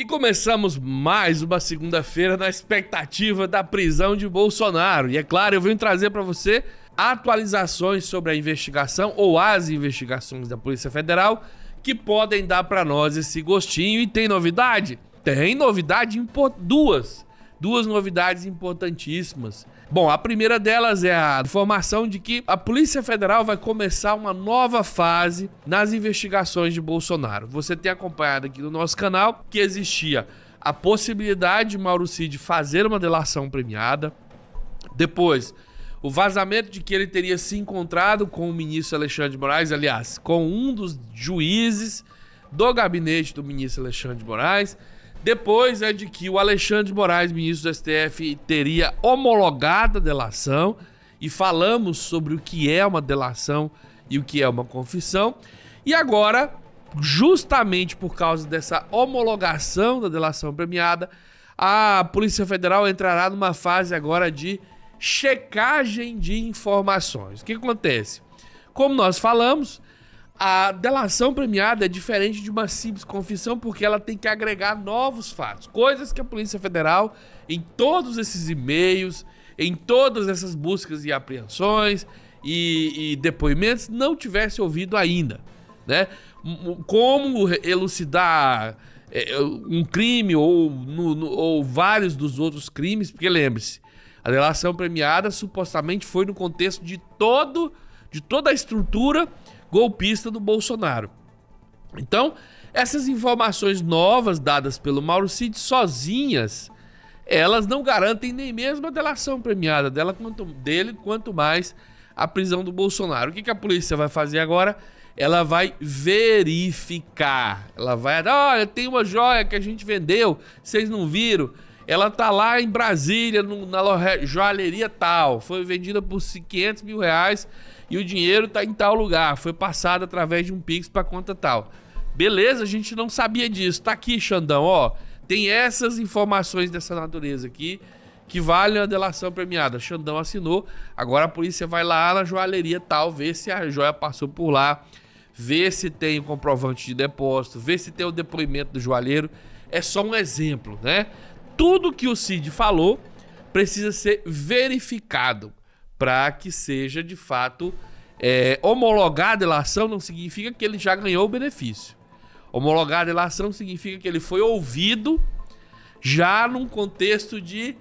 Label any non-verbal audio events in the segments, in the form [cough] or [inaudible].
E começamos mais uma segunda-feira na expectativa da prisão de Bolsonaro. E é claro, eu venho trazer para você atualizações sobre a investigação ou as investigações da Polícia Federal que podem dar para nós esse gostinho. E tem novidade? Tem novidade, duas. Duas novidades importantíssimas. Bom, a primeira delas é a informação de que a Polícia Federal vai começar uma nova fase nas investigações de Bolsonaro. Você tem acompanhado aqui no nosso canal que existia a possibilidade de Mauro Cid fazer uma delação premiada. Depois, o vazamento de que ele teria se encontrado com o ministro Alexandre de Moraes, aliás, com um dos juízes do gabinete do ministro Alexandre de Moraes. Depois é de que o Alexandre de Moraes, ministro do STF, teria homologado a delação e falamos sobre o que é uma delação e o que é uma confissão. E agora, justamente por causa dessa homologação da delação premiada, a Polícia Federal entrará numa fase agora de checagem de informações. O que acontece? Como nós falamos, a delação premiada é diferente de uma simples confissão porque ela tem que agregar novos fatos, coisas que a Polícia Federal, em todos esses e-mails, em todas essas buscas e apreensões e, e depoimentos, não tivesse ouvido ainda, né? Como elucidar é, um crime ou, no, no, ou vários dos outros crimes, porque lembre-se, a delação premiada supostamente foi no contexto de todo de toda a estrutura golpista do Bolsonaro. Então, essas informações novas dadas pelo Mauro Cid sozinhas, elas não garantem nem mesmo a delação premiada dela, quanto, dele, quanto mais a prisão do Bolsonaro. O que, que a polícia vai fazer agora? Ela vai verificar. Ela vai. Olha, tem uma joia que a gente vendeu, vocês não viram. Ela tá lá em Brasília, no, na joalheria tal. Foi vendida por 500 mil reais e o dinheiro tá em tal lugar, foi passado através de um Pix para conta tal. Beleza, a gente não sabia disso. Tá aqui, Xandão, ó. Tem essas informações dessa natureza aqui que valem a delação premiada. Xandão assinou. Agora a polícia vai lá na joalheria tal, ver se a joia passou por lá, ver se tem o comprovante de depósito, ver se tem o depoimento do joalheiro. É só um exemplo, né? Tudo que o Cid falou precisa ser verificado para que seja de fato é, homologar a delação não significa que ele já ganhou o benefício. Homologar a delação significa que ele foi ouvido já num contexto de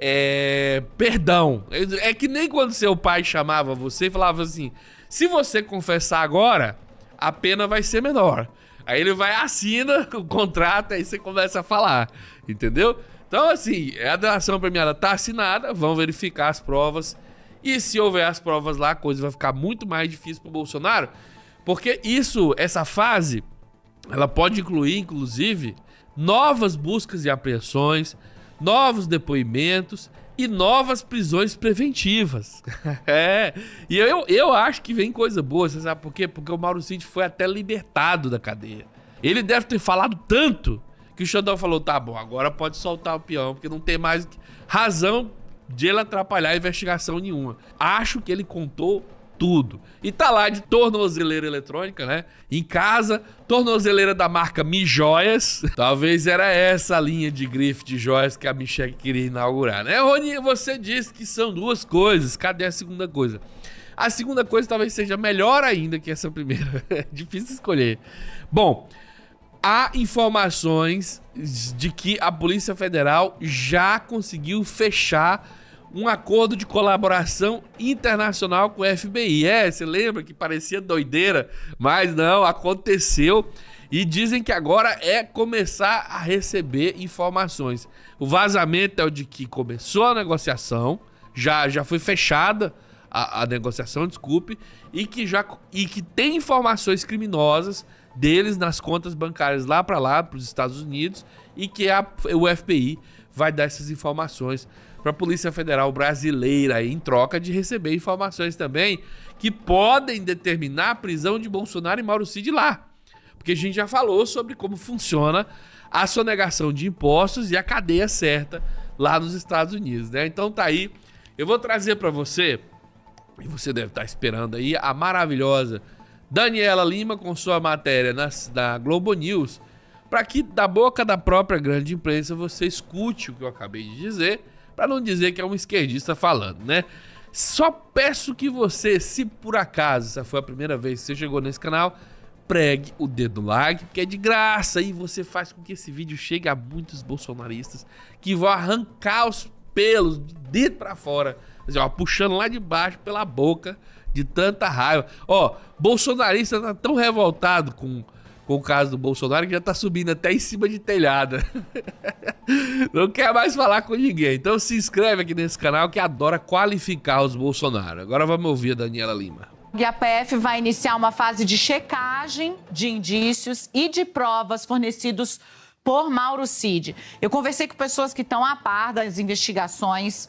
é, perdão. É que nem quando seu pai chamava você e falava assim: se você confessar agora, a pena vai ser menor. Aí ele vai, assina o contrato, aí você começa a falar, entendeu? Então, assim, a delação premiada tá assinada, vão verificar as provas e se houver as provas lá, a coisa vai ficar muito mais difícil para o Bolsonaro, porque isso, essa fase, ela pode incluir, inclusive, novas buscas e apreensões, novos depoimentos e novas prisões preventivas. [laughs] é, e eu, eu acho que vem coisa boa, você sabe por quê? Porque o Mauro Cid foi até libertado da cadeia. Ele deve ter falado tanto que o Xandão falou: tá bom, agora pode soltar o peão, porque não tem mais razão de ele atrapalhar a investigação nenhuma. Acho que ele contou tudo. E tá lá de tornozeleira eletrônica, né? Em casa, tornozeleira da marca Mi Joias. Talvez era essa a linha de grife de joias que a Michelle queria inaugurar, né? Rony, você disse que são duas coisas. Cadê a segunda coisa? A segunda coisa talvez seja melhor ainda que essa primeira. [laughs] É difícil escolher. Bom, há informações de que a Polícia Federal já conseguiu fechar um acordo de colaboração internacional com o FBI. É, você lembra que parecia doideira, mas não, aconteceu. E dizem que agora é começar a receber informações. O vazamento é o de que começou a negociação, já, já foi fechada a, a negociação, desculpe, e que já e que tem informações criminosas deles nas contas bancárias lá para lá, para os Estados Unidos, e que a, o FBI vai dar essas informações para a Polícia Federal Brasileira em troca de receber informações também que podem determinar a prisão de Bolsonaro e Mauro Cid lá. Porque a gente já falou sobre como funciona a sonegação de impostos e a cadeia certa lá nos Estados Unidos, né? Então tá aí, eu vou trazer para você e você deve estar tá esperando aí a maravilhosa Daniela Lima com sua matéria na, na Globo News para que da boca da própria grande imprensa você escute o que eu acabei de dizer, para não dizer que é um esquerdista falando, né? Só peço que você, se por acaso essa foi a primeira vez que você chegou nesse canal, pregue o dedo like, porque é de graça e você faz com que esse vídeo chegue a muitos bolsonaristas que vão arrancar os pelos de dentro para fora, assim, ó, puxando lá de baixo pela boca de tanta raiva. Ó, bolsonarista tá tão revoltado com, com o caso do Bolsonaro que já tá subindo até em cima de telhada. [laughs] Não quer mais falar com ninguém. Então se inscreve aqui nesse canal que adora qualificar os Bolsonaro. Agora vamos ouvir a Daniela Lima. A PF vai iniciar uma fase de checagem de indícios e de provas fornecidos por Mauro Cid. Eu conversei com pessoas que estão a par das investigações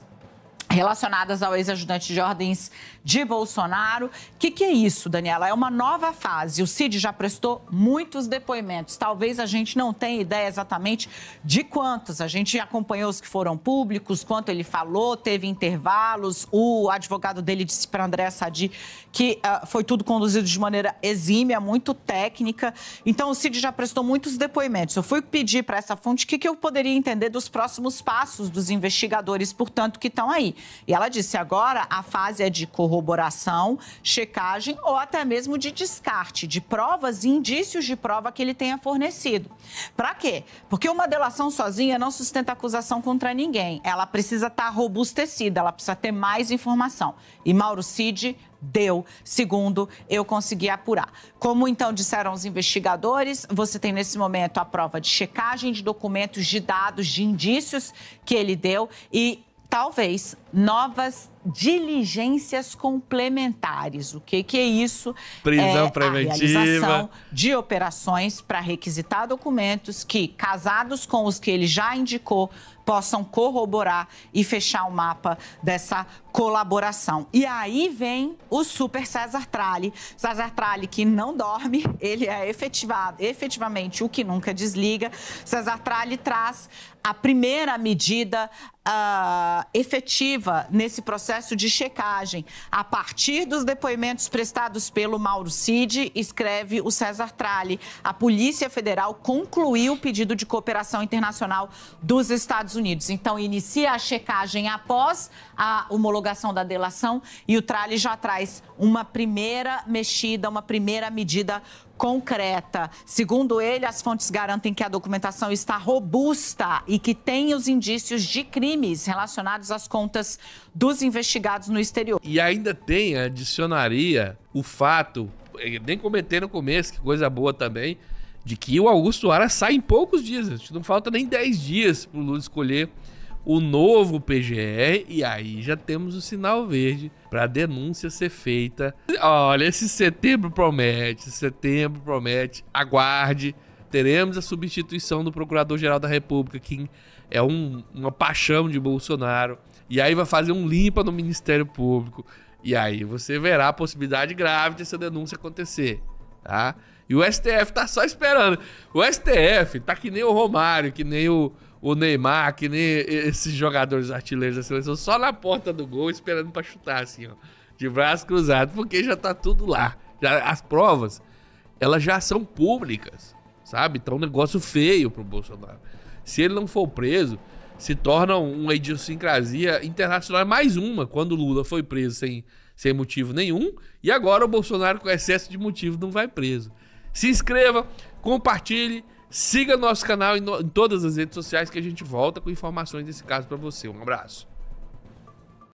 relacionadas ao ex-ajudante de ordens de Bolsonaro. O que, que, é isso, Daniela? É uma nova fase. O Cid já prestou muitos depoimentos. Talvez a gente não tenha ideia exatamente de quantos. A gente acompanhou os que foram públicos, quanto ele falou, teve intervalos. O advogado dele disse para André Sadi que uh, foi tudo conduzido de maneira exímia, muito técnica. Então, o Cid já prestou muitos depoimentos. Eu fui pedir para essa fonte o que, que eu poderia entender dos próximos passos dos investigadores, portanto, que estão aí. E ela disse: agora a fase é de corroboração, checagem ou até mesmo de descarte de provas e indícios de prova que ele tenha fornecido. Para quê? Porque uma delação sozinha não sustenta acusação contra ninguém. Ela precisa estar tá robustecida, ela precisa ter mais informação. E Mauro Cid deu, segundo eu consegui apurar. Como então disseram os investigadores, você tem nesse momento a prova de checagem de documentos, de dados, de indícios que ele deu e talvez novas diligências complementares. O que, que é isso? Prisão é preventiva. A realização de operações para requisitar documentos que, casados com os que ele já indicou, possam corroborar e fechar o mapa dessa colaboração. E aí vem o Super César Tralli. César Tralli que não dorme, ele é efetivado, efetivamente o que nunca desliga. César Tralli traz a primeira medida uh, efetiva nesse processo de checagem. A partir dos depoimentos prestados pelo Mauro Cid, escreve o César Tralli, a Polícia Federal concluiu o pedido de cooperação internacional dos Estados Unidos. Então, inicia a checagem após a homologação da delação e o Tralli já traz uma primeira mexida, uma primeira medida concreta. Segundo ele, as fontes garantem que a documentação está robusta e que tem os indícios de crimes relacionados às contas dos investigados no exterior. E ainda tem, adicionaria o fato, eh, nem comentei no começo, que coisa boa também, de que o Augusto Aras sai em poucos dias. Não falta nem 10 dias para o Lula escolher o novo PGR e aí já temos o sinal verde para a denúncia ser feita. Olha, esse setembro promete, setembro promete. Aguarde, teremos a substituição do Procurador-Geral da República, que é um, uma paixão de Bolsonaro. E aí vai fazer um limpa no Ministério Público. E aí você verá a possibilidade grave dessa denúncia acontecer, tá? E o STF tá só esperando. O STF tá que nem o Romário, que nem o o Neymar, que nem esses jogadores artilheiros da seleção, só na porta do gol esperando para chutar, assim, ó. De braço cruzado, porque já tá tudo lá. Já, as provas, elas já são públicas, sabe? Então é um negócio feio pro Bolsonaro. Se ele não for preso, se torna uma idiosincrasia internacional. Mais uma, quando Lula foi preso sem, sem motivo nenhum, e agora o Bolsonaro, com excesso de motivo, não vai preso. Se inscreva, compartilhe Siga nosso canal em, no, em todas as redes sociais que a gente volta com informações desse caso para você. Um abraço.